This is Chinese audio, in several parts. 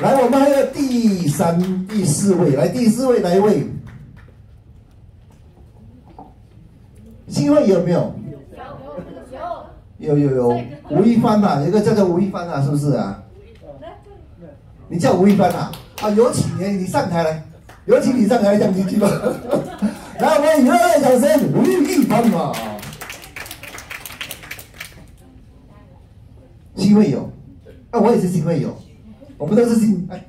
来，我们还有第三、第四位，来第四位哪一位？新会有没有？有有有，吴亦凡呐，有一个叫做吴亦凡啊，是不是啊？你叫吴亦凡啊？啊，有请你，你上台来，有请你上台讲几句吧。来，我们热烈掌声，吴亦凡嘛。新会有，啊，我也是新会有，我们都是新。哎，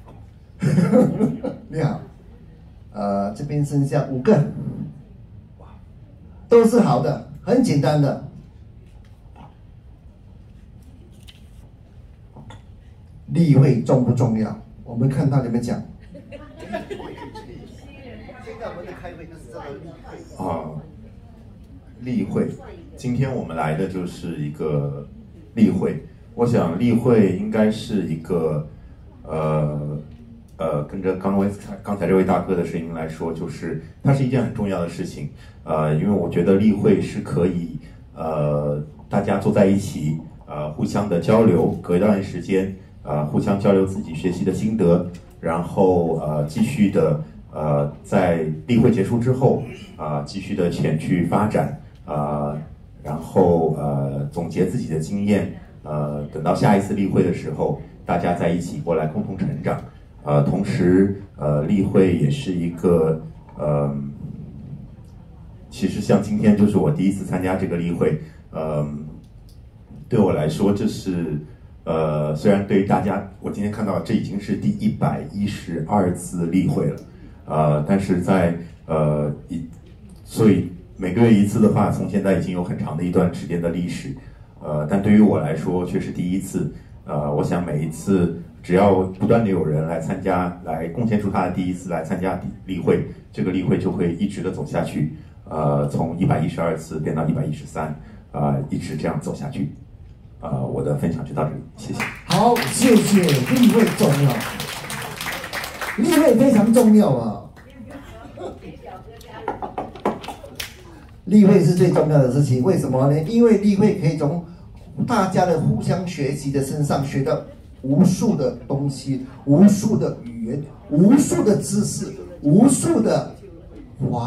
你好，呃，这边剩下五个，哇都是好的，很简单的。例会重不重要？我们看他怎么讲。啊，例会，今天我们来的就是一个例会。我想例会应该是一个，呃呃，跟着刚才刚才这位大哥的声音来说，就是它是一件很重要的事情。呃，因为我觉得例会是可以，呃，大家坐在一起，呃，互相的交流，隔一段时间。啊，互相交流自己学习的心得，然后呃，继续的呃，在例会结束之后啊，继续的前去发展啊，然后呃，总结自己的经验，呃，等到下一次例会的时候，大家在一起过来共同成长，呃，同时呃，例会也是一个呃，其实像今天就是我第一次参加这个例会，嗯，对我来说这是。呃，虽然对大家，我今天看到这已经是第一百一十二次例会了，呃，但是在呃一，所以每个月一次的话，从现在已经有很长的一段时间的历史，呃，但对于我来说却是第一次，呃，我想每一次只要不断的有人来参加，来贡献出他的第一次来参加例会，这个例会就会一直的走下去，呃，从一百一十二次变到一百一十三，啊，一直这样走下去。呃，我的分享就到这里，谢谢。好，谢谢。例会重要，例会非常重要啊。例会是最重要的事情，为什么呢？因为例会可以从大家的互相学习的身上学到无数的东西，无数的语言，无数的知识，无数的华。